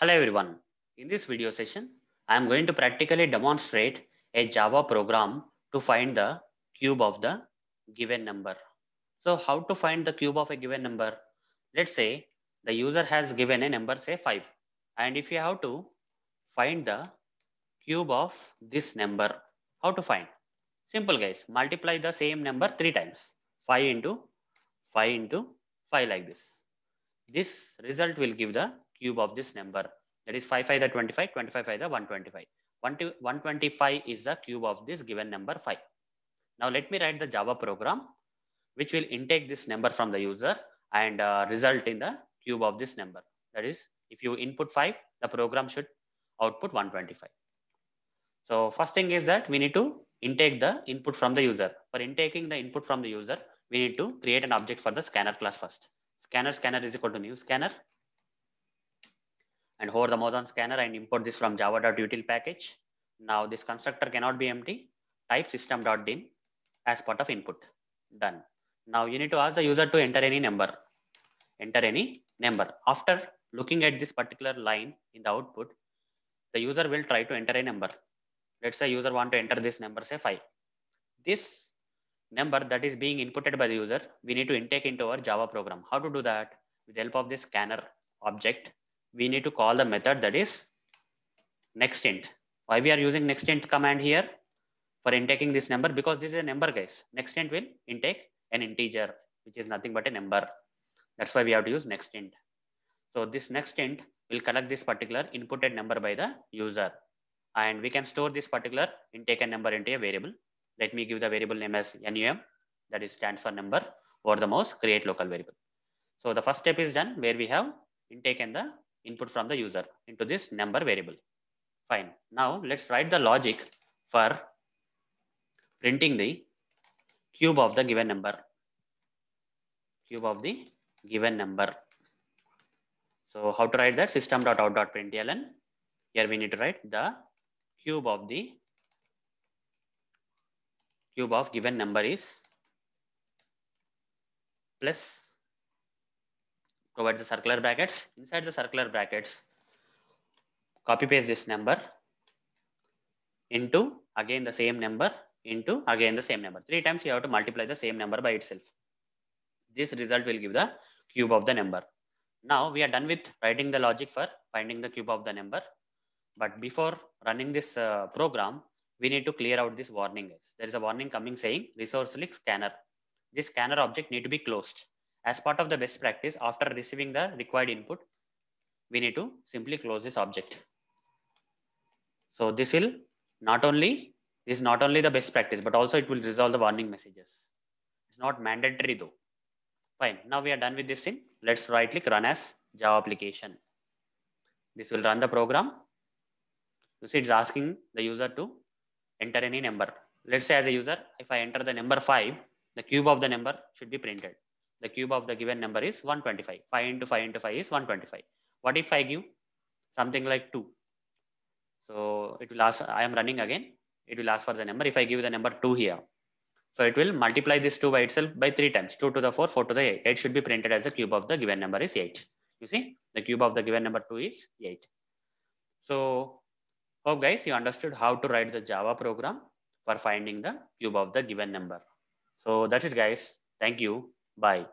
Hello everyone. In this video session, I am going to practically demonstrate a Java program to find the cube of the given number. So how to find the cube of a given number? Let's say the user has given a number say 5 and if you have to find the cube of this number, how to find? Simple guys, multiply the same number three times. 5 into 5 into 5 like this. This result will give the cube of this number. That is 5 5 the 25, 25 5 the 125. 125 is the cube of this given number 5. Now let me write the Java program which will intake this number from the user and uh, result in the cube of this number. That is if you input 5, the program should output 125. So first thing is that we need to intake the input from the user. For intaking the input from the user, we need to create an object for the scanner class first. Scanner scanner is equal to new scanner and hover the mouse on scanner and import this from java.util package. Now this constructor cannot be empty. Type system.in as part of input. Done. Now you need to ask the user to enter any number. Enter any number. After looking at this particular line in the output, the user will try to enter a number. Let's say user want to enter this number, say 5. This number that is being inputted by the user, we need to intake into our Java program. How to do that? With the help of this scanner object, we need to call the method that is nextInt. Why we are using nextInt command here for intaking this number? Because this is a number guys. NextInt will intake an integer, which is nothing but a number. That's why we have to use nextInt. So this nextInt will collect this particular inputted number by the user. And we can store this particular intake intaken number into a variable. Let me give the variable name as num, that is stands for number, over the mouse, create local variable. So the first step is done where we have intaken the input from the user into this number variable. Fine. Now let's write the logic for printing the cube of the given number. Cube of the given number. So how to write that system.out.println. Here we need to write the cube of the cube of given number is plus provide the circular brackets inside the circular brackets copy paste this number into again the same number into again the same number three times you have to multiply the same number by itself this result will give the cube of the number now we are done with writing the logic for finding the cube of the number but before running this uh, program we need to clear out this warning. There is a warning coming saying resource leak scanner. This scanner object need to be closed. As part of the best practice, after receiving the required input, we need to simply close this object. So this will not only, this is not only the best practice, but also it will resolve the warning messages. It's not mandatory though. Fine. Now we are done with this thing. Let's right click run as Java application. This will run the program. You see it's asking the user to enter any number. Let's say as a user, if I enter the number 5, the cube of the number should be printed. The cube of the given number is 125. 5 into 5 into 5 is 125. What if I give something like 2? So it will ask, I am running again. It will ask for the number. If I give the number 2 here, so it will multiply this 2 by itself by 3 times. 2 to the 4, 4 to the 8. 8 should be printed as the cube of the given number is 8. You see, the cube of the given number 2 is 8. So Hope guys you understood how to write the Java program for finding the cube of the given number. So that's it guys. Thank you. Bye.